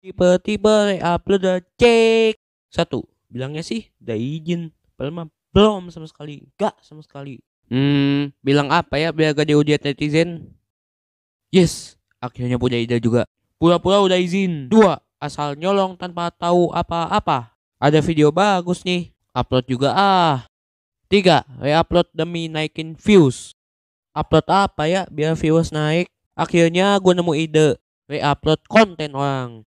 Tiba-tiba upload udah cek. Satu, bilangnya sih udah izin. Padahal belum sama sekali. Gak sama sekali. Hmm, bilang apa ya biar gak dihujat netizen? Yes, akhirnya punya ide juga. Pura-pura udah izin. Dua, asal nyolong tanpa tahu apa-apa. Ada video bagus nih. Upload juga ah. Tiga, reupload demi naikin views. Upload apa ya biar views naik? Akhirnya gue nemu ide. reupload konten orang.